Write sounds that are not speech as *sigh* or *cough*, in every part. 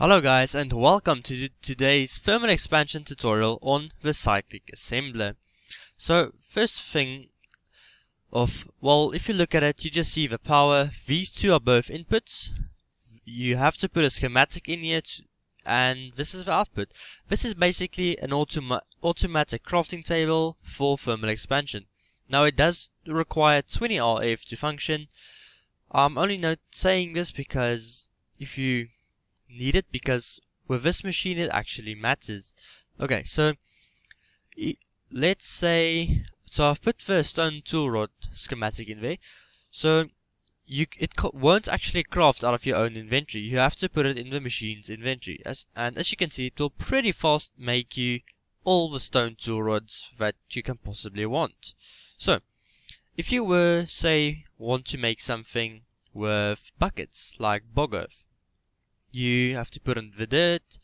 Hello guys and welcome to today's thermal expansion tutorial on the cyclic assembler. So first thing of, well if you look at it you just see the power, these two are both inputs, you have to put a schematic in here and this is the output. This is basically an automa automatic crafting table for thermal expansion. Now it does require 20 RF to function. I'm only not saying this because if you need it because with this machine it actually matters. Okay, so let's say so I've put the stone tool rod schematic in there. So you it won't actually craft out of your own inventory. You have to put it in the machine's inventory. As and as you can see, it will pretty fast make you all the stone tool rods that you can possibly want. So if you were say want to make something with buckets like bog earth, you have to put in the dirt,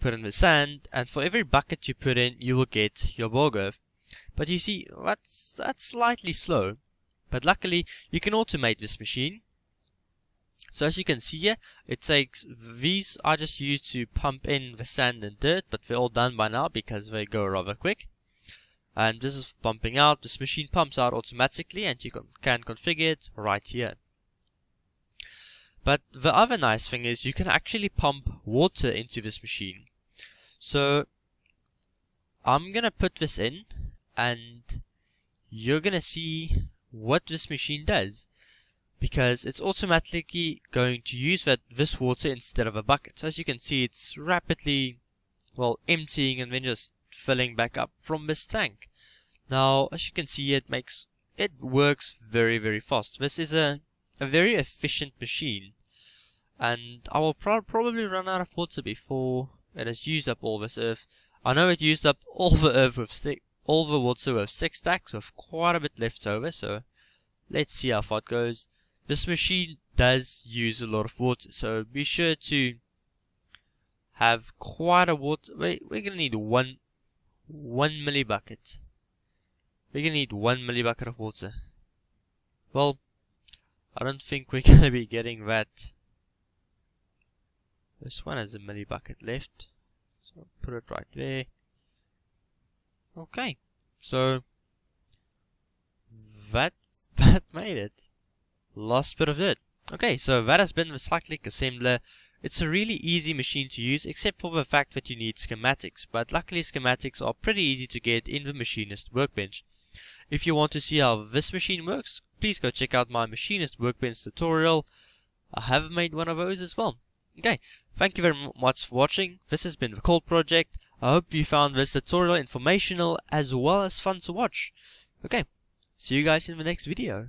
put in the sand, and for every bucket you put in, you will get your bog. But you see, that's, that's slightly slow. But luckily, you can automate this machine. So as you can see here, it takes, these I just used to pump in the sand and dirt, but they're all done by now because they go rather quick. And this is pumping out, this machine pumps out automatically and you can configure it right here. But the other nice thing is you can actually pump water into this machine. So I'm gonna put this in and you're gonna see what this machine does because it's automatically going to use that this water instead of a bucket. So as you can see it's rapidly well emptying and then just filling back up from this tank. Now as you can see it makes it works very very fast. This is a a very efficient machine and I will pro probably run out of water before it has used up all this earth. I know it used up all the earth with stick, all the water with six stacks with quite a bit left over, so let's see how far it goes. This machine does use a lot of water, so be sure to have quite a water. Wait, we're gonna need one one milli bucket. We're gonna need one milli bucket of water. Well, I don't think we're *laughs* gonna be getting that this one has a milli bucket left. So put it right there. Okay. So that *laughs* that made it. Last bit of it. Okay, so that has been the cyclic assembler. It's a really easy machine to use except for the fact that you need schematics, but luckily schematics are pretty easy to get in the machinist workbench. If you want to see how this machine works, please go check out my machinist workbench tutorial. I have made one of those as well. Okay, thank you very much for watching. This has been the Colt Project. I hope you found this tutorial informational as well as fun to watch. Okay, see you guys in the next video.